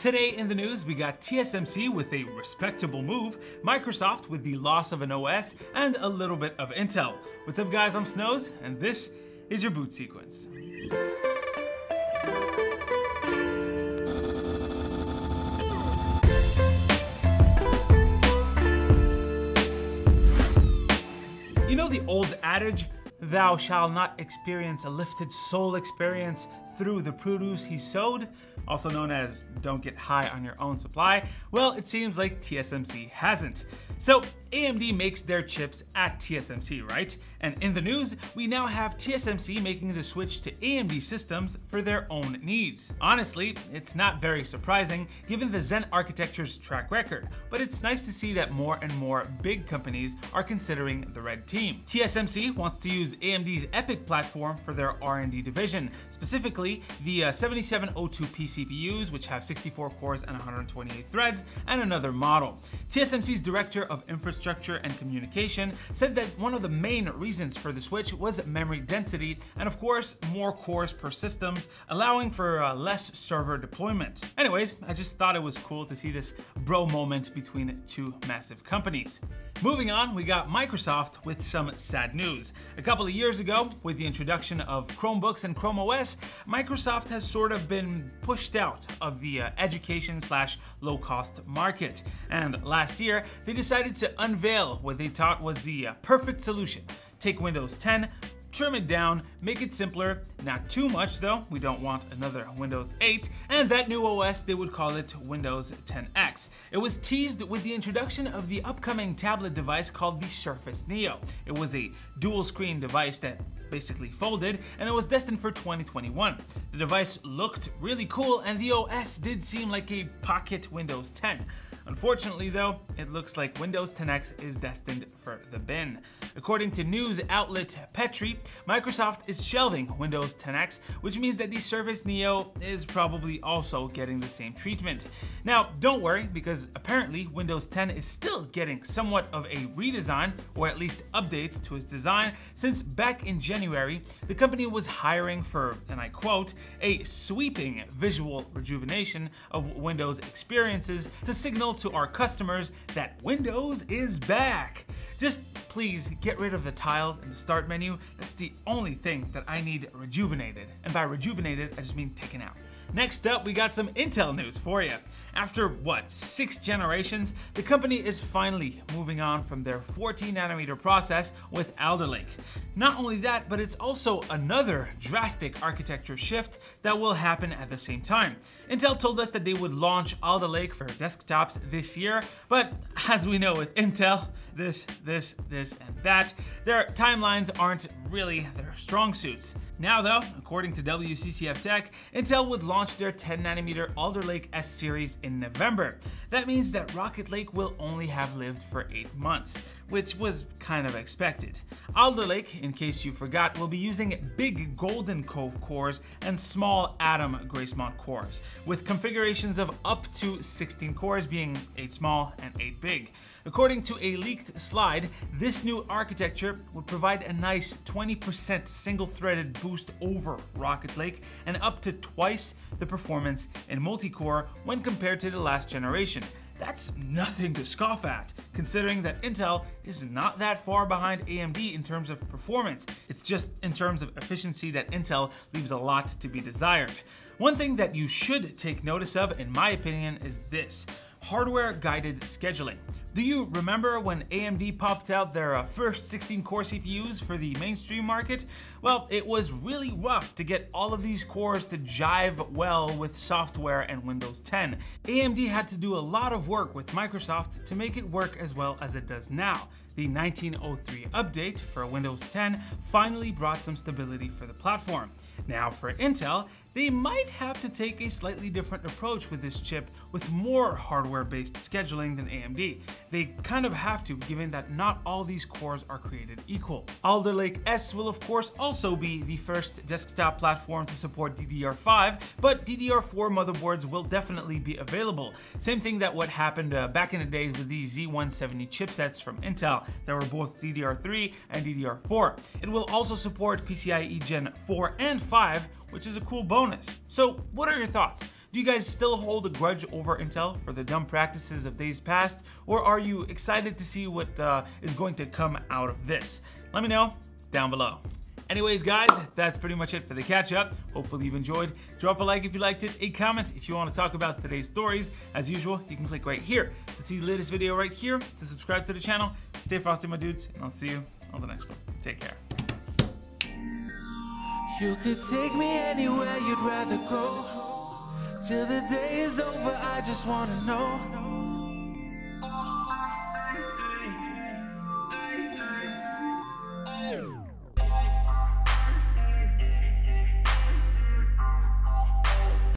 Today in the news, we got TSMC with a respectable move, Microsoft with the loss of an OS, and a little bit of Intel. What's up guys, I'm Snows, and this is your boot sequence. You know the old adage, thou shalt not experience a lifted soul experience through the produce he sowed? also known as don't get high on your own supply, well, it seems like TSMC hasn't. So AMD makes their chips at TSMC, right? And in the news, we now have TSMC making the switch to AMD systems for their own needs. Honestly, it's not very surprising given the Zen architecture's track record, but it's nice to see that more and more big companies are considering the red team. TSMC wants to use AMD's EPYC platform for their R&D division, specifically the uh, 7702P CPUs, which have 64 cores and 128 threads, and another model. TSMC's director of infrastructure and communication said that one of the main reasons for the switch was memory density, and of course, more cores per systems, allowing for uh, less server deployment. Anyways, I just thought it was cool to see this bro moment between two massive companies. Moving on, we got Microsoft with some sad news. A couple of years ago, with the introduction of Chromebooks and Chrome OS, Microsoft has sort of been pushed out of the uh, education slash low cost market. And last year, they decided to unveil what they thought was the uh, perfect solution. Take Windows 10, trim it down, make it simpler, not too much though, we don't want another Windows 8, and that new OS, they would call it Windows 10X. It was teased with the introduction of the upcoming tablet device called the Surface Neo. It was a dual screen device that basically folded, and it was destined for 2021. The device looked really cool, and the OS did seem like a pocket Windows 10. Unfortunately though, it looks like Windows 10X is destined for the bin. According to news outlet Petri, Microsoft is shelving Windows 10X, which means that the Surface Neo is probably also getting the same treatment. Now, don't worry, because apparently Windows 10 is still getting somewhat of a redesign, or at least updates to its design, since back in January, the company was hiring for, and I quote, a sweeping visual rejuvenation of Windows experiences to signal to our customers that Windows is back. Just please get rid of the tiles in the start menu. That's the only thing that I need rejuvenated. And by rejuvenated, I just mean taken out. Next up, we got some Intel news for you. After what, six generations, the company is finally moving on from their 14 nanometer process with Alder Lake. Not only that, but it's also another drastic architecture shift that will happen at the same time. Intel told us that they would launch Alder Lake for desktops this year, but as we know with Intel, this, this, this, and that, their timelines aren't really their strong suits. Now though, according to WCCF Tech, Intel would launch their 10 nanometer Alder Lake S series in November. That means that Rocket Lake will only have lived for 8 months, which was kind of expected. Alder Lake, in case you forgot, will be using big Golden Cove cores and small Atom Gracemont cores, with configurations of up to 16 cores being 8 small and 8 big. According to a leaked slide, this new architecture would provide a nice 20% single-threaded boost over Rocket Lake and up to twice the performance in multi-core when compared to the last generation. That's nothing to scoff at, considering that Intel is not that far behind AMD in terms of performance. It's just in terms of efficiency that Intel leaves a lot to be desired. One thing that you should take notice of, in my opinion, is this hardware guided scheduling. Do you remember when AMD popped out their uh, first 16 core CPUs for the mainstream market? Well, it was really rough to get all of these cores to jive well with software and Windows 10. AMD had to do a lot of work with Microsoft to make it work as well as it does now. The 1903 update for Windows 10 finally brought some stability for the platform. Now for Intel, they might have to take a slightly different approach with this chip with more hardware-based scheduling than AMD. They kind of have to given that not all these cores are created equal. Alder Lake S will of course also be the first desktop platform to support DDR5, but DDR4 motherboards will definitely be available. Same thing that what happened uh, back in the days with the Z170 chipsets from Intel that were both DDR3 and DDR4. It will also support PCIe Gen 4 and 5, which is a cool bonus. So what are your thoughts? Do you guys still hold a grudge over Intel for the dumb practices of days past, or are you excited to see what uh, is going to come out of this? Let me know down below. Anyways, guys, that's pretty much it for the catch up. Hopefully, you've enjoyed. Drop a like if you liked it, a comment if you want to talk about today's stories. As usual, you can click right here to see the latest video right here, to subscribe to the channel. Stay frosty, my dudes, and I'll see you on the next one. Take care. You could take me anywhere you'd rather go. Till the day is over, I just wanna know.